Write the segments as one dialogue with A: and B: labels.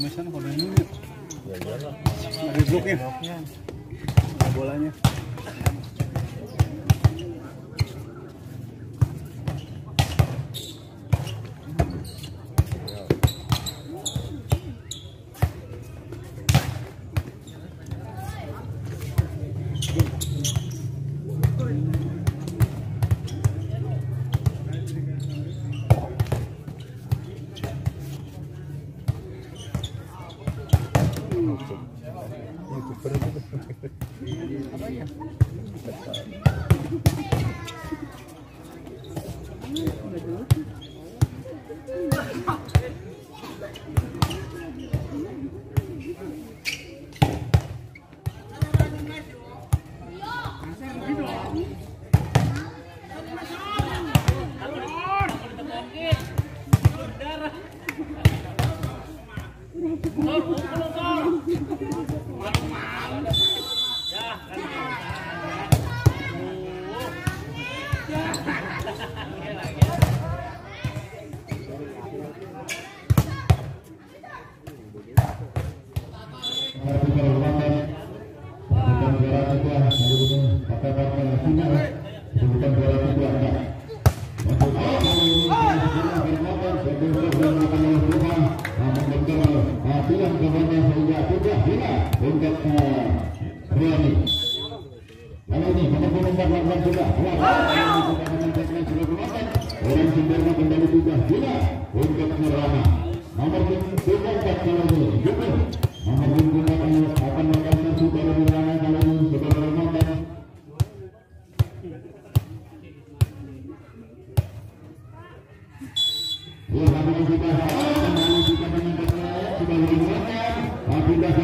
A: Ya, ya. ya ada bloknya. Ada bolanya.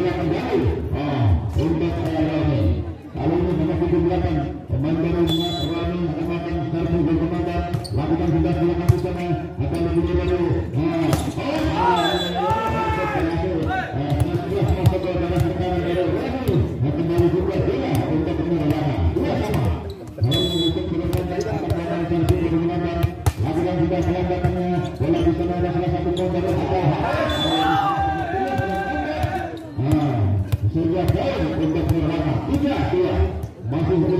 B: Silakan kembali. Ah, untuk. Kali ini tujuh delapan pemain baru Rani akan servis berkomandan lakukan silakan di sana akan lebih baru. Ah, oh, kembali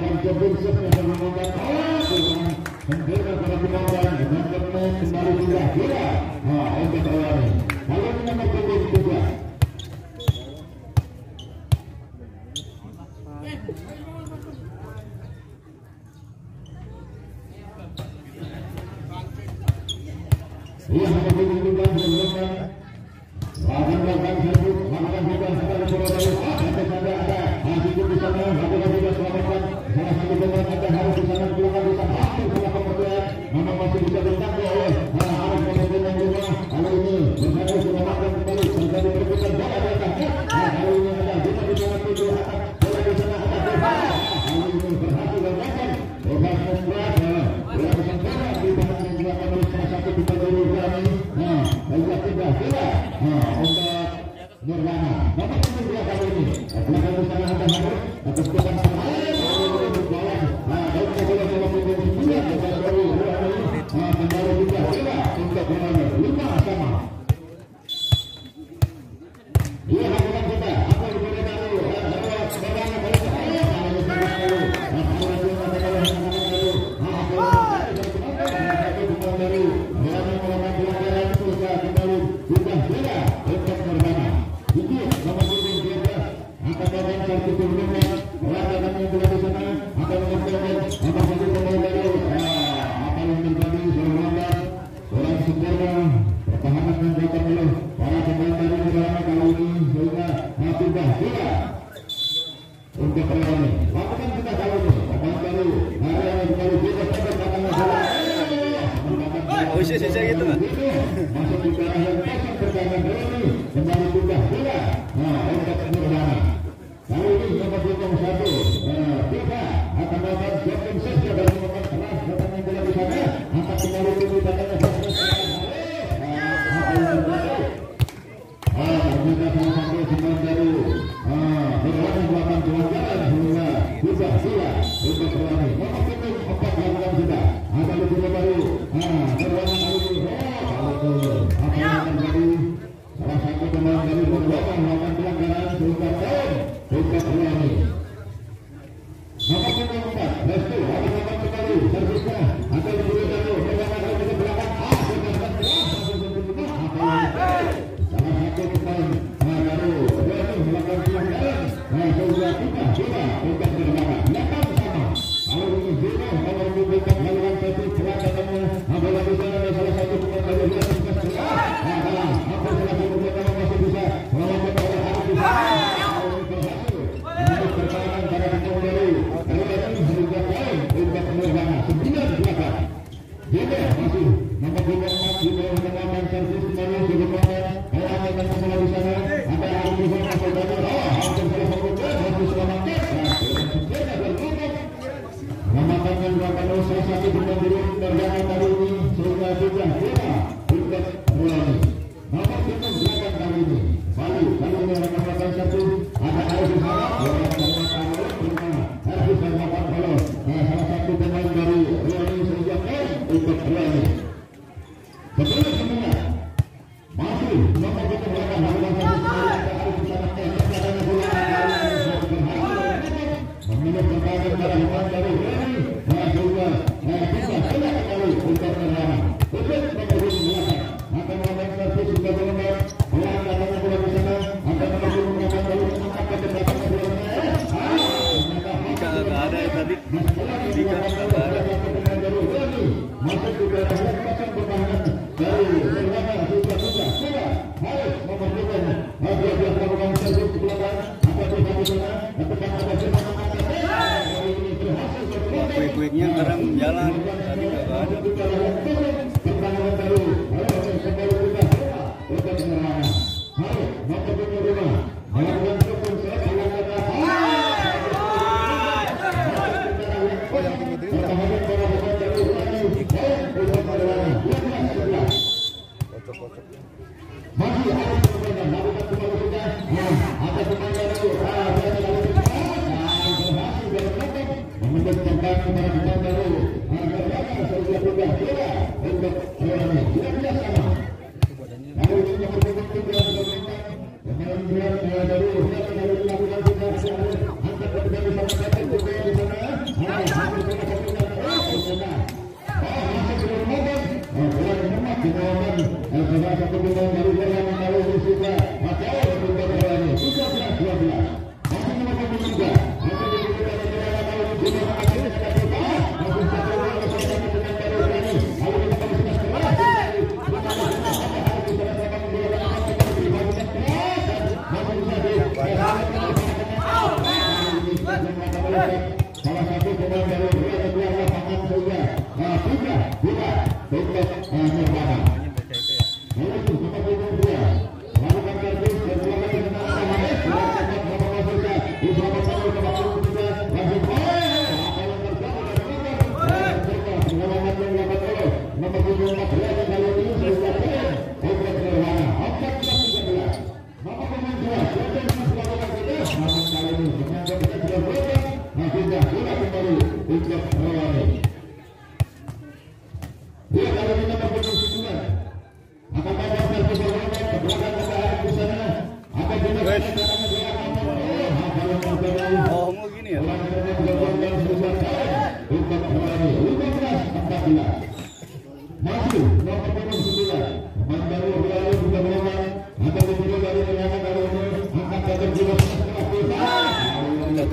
B: yang menangkan bola dengan hendera para pemain dan pemain kembali pindah kira. Nah, untuk terlalu. Lalu nomor Jobin Bisa, sila Untuk perlawanan. Nomor empat kita. Ada di baru. Nah, perlawanan ini. Kalau ke apa yang terjadi? Salah satu pemain dari Purwokerto melakukan pelanggaran sehingga jauh kita dulu dari
A: tadi
B: ini sehingga sudah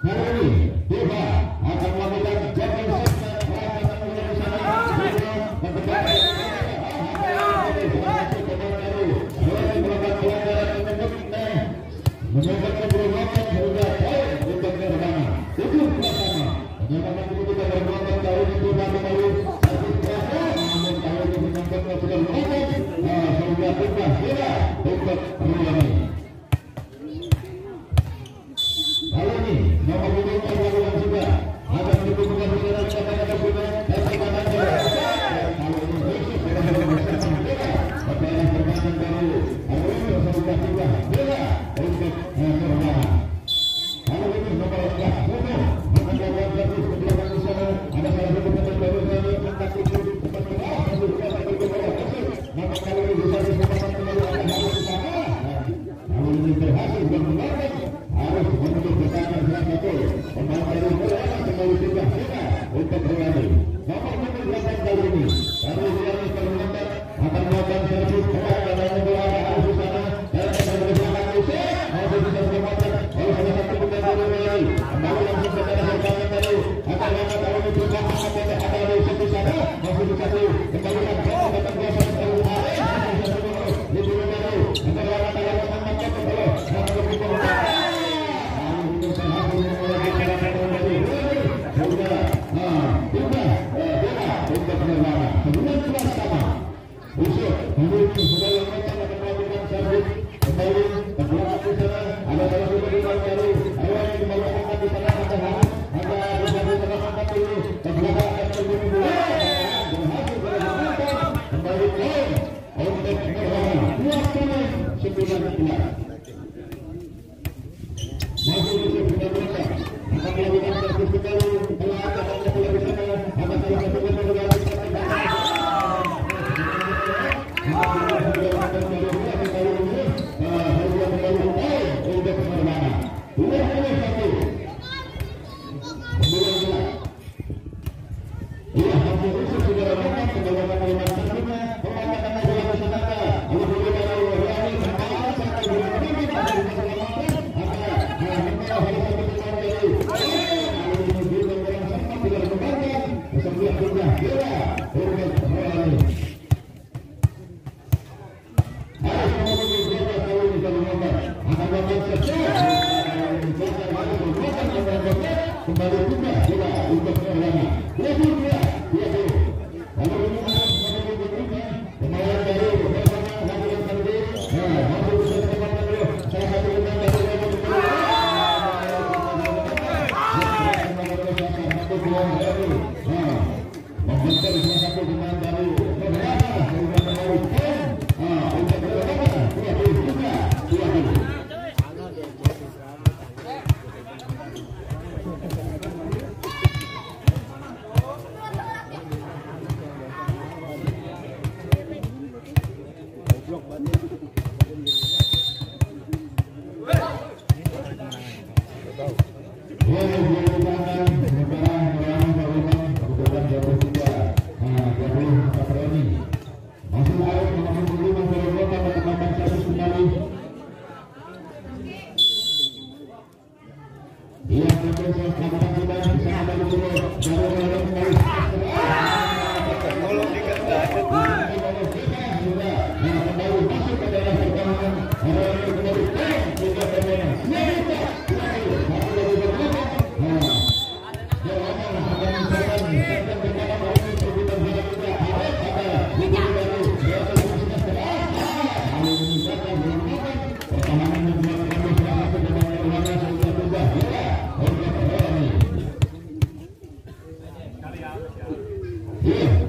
B: Terima kasih. akan melakukan Yeah.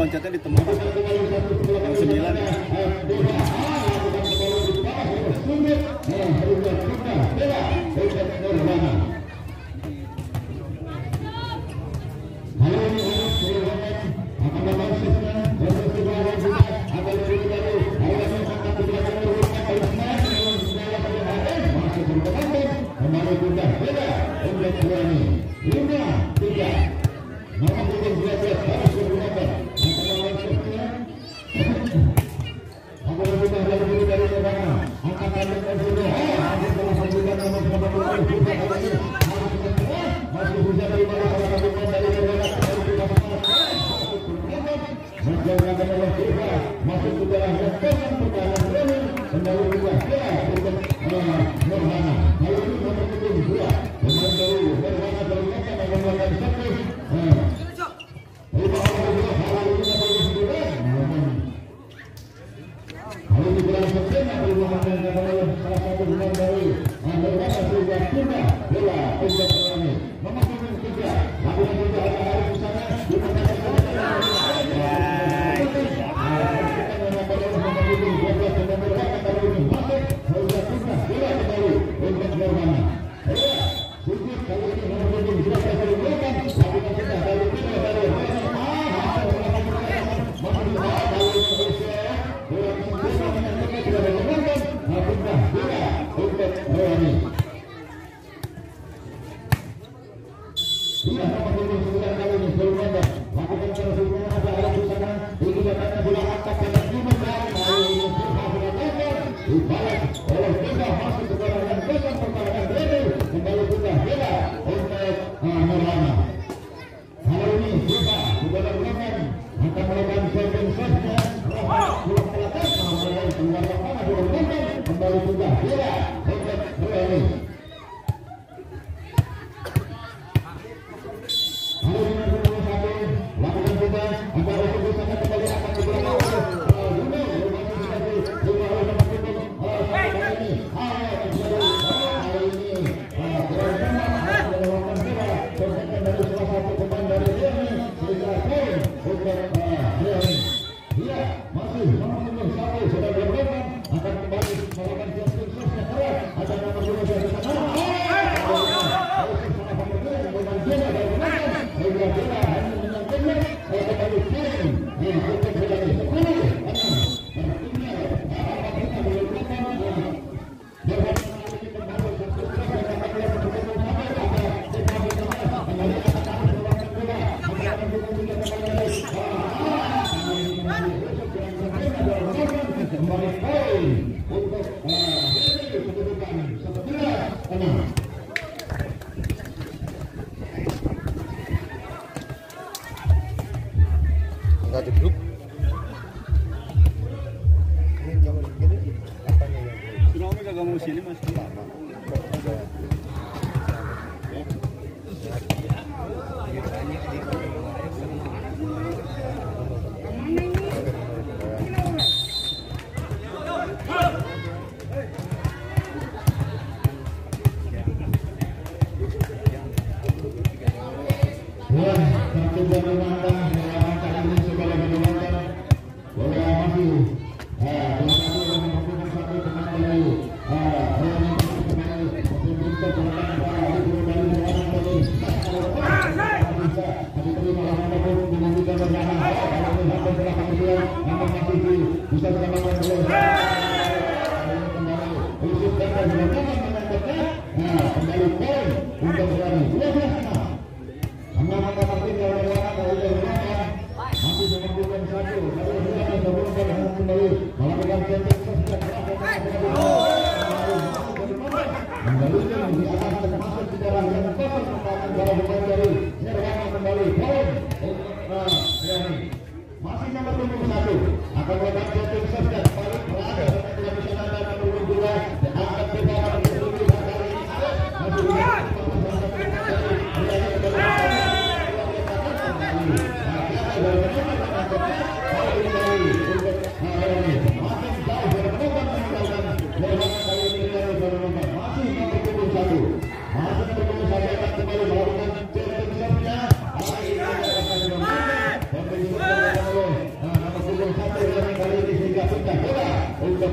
B: Loncatnya di tempat yang sembilan ya.
C: bisa mendapatkan bola kembali untuk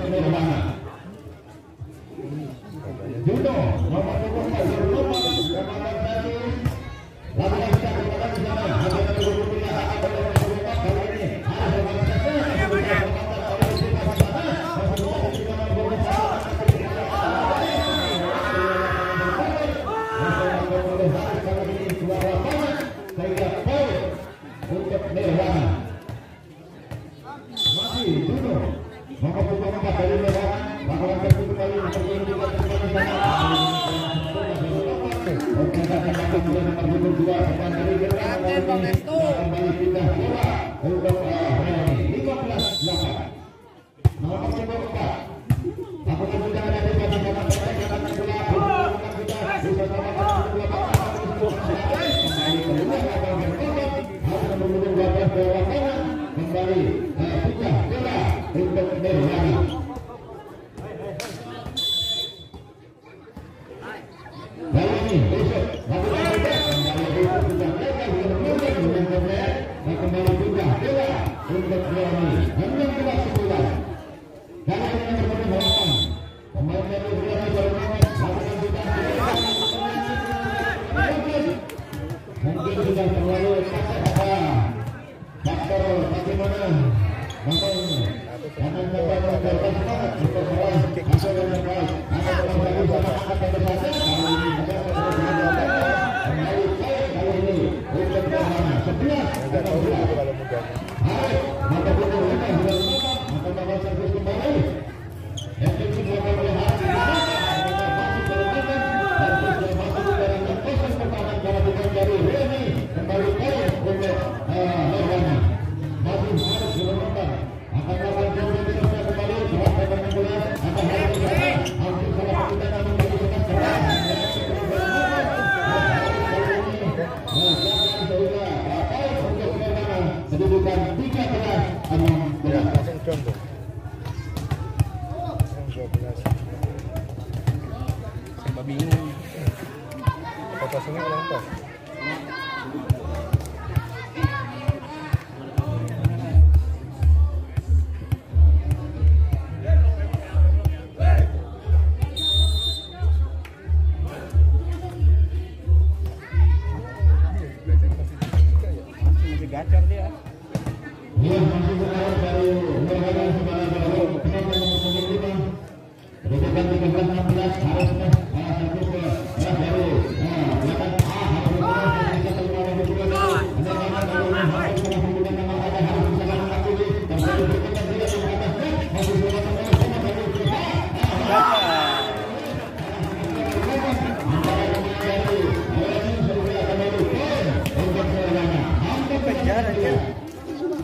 B: no lo baja. Juno. Hey. kedudukan 13 6 belas.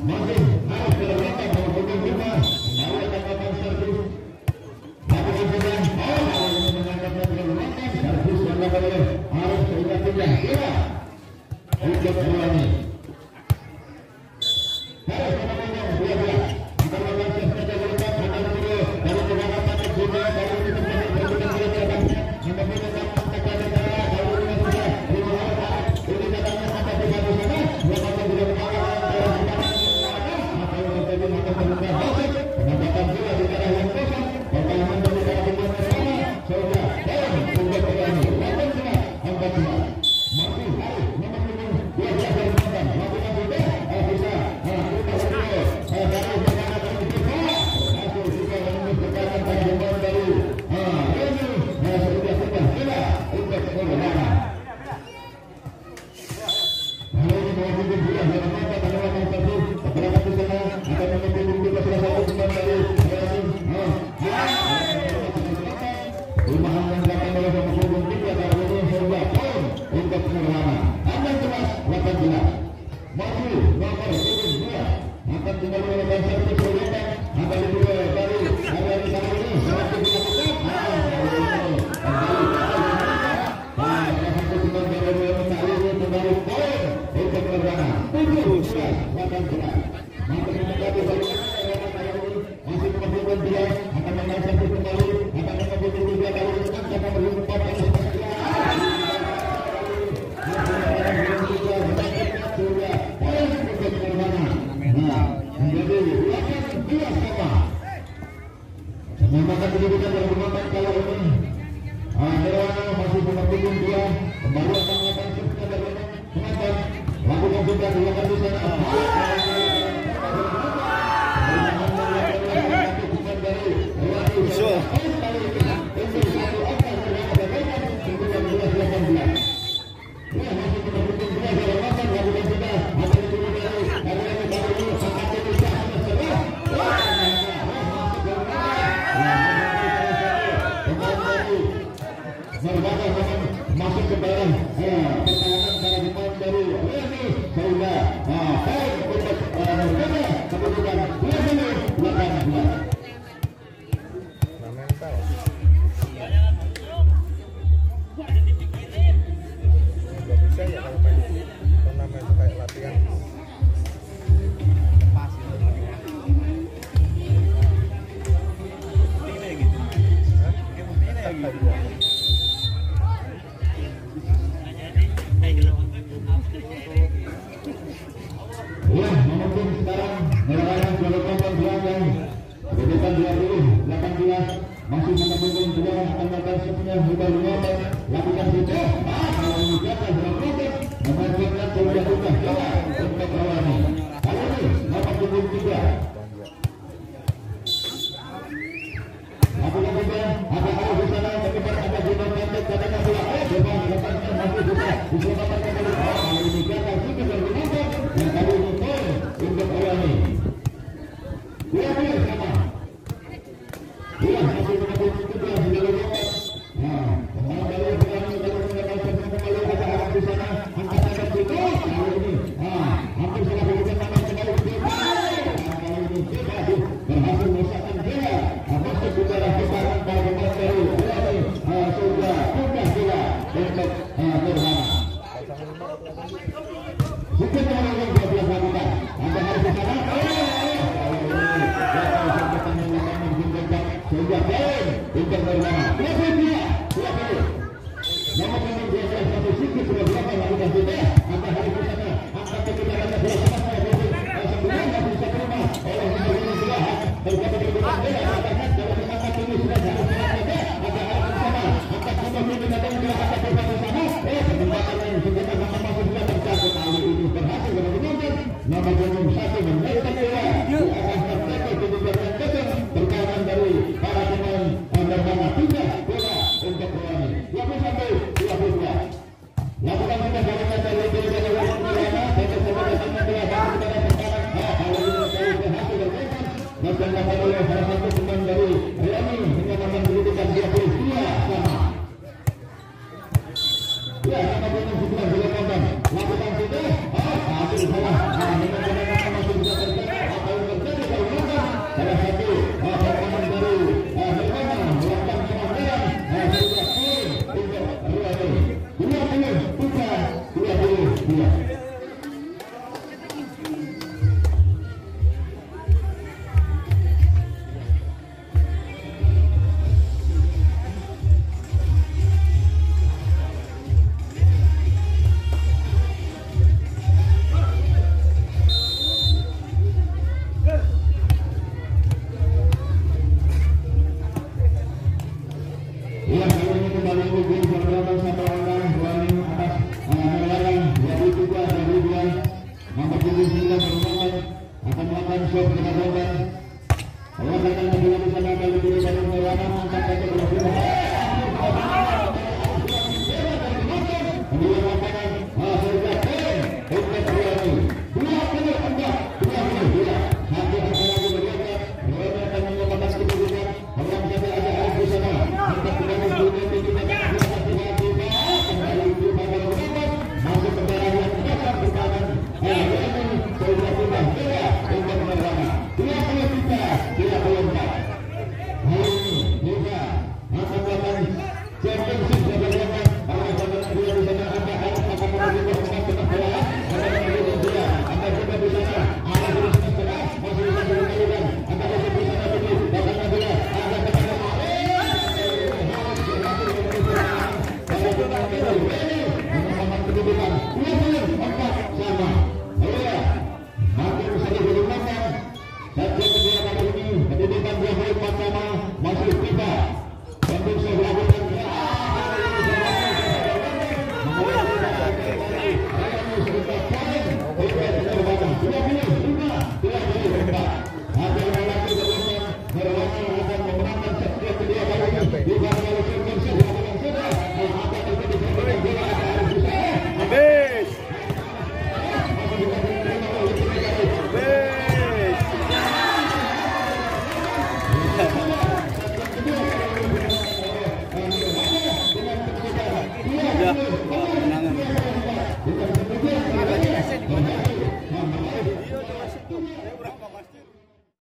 B: Maybe. Gracias.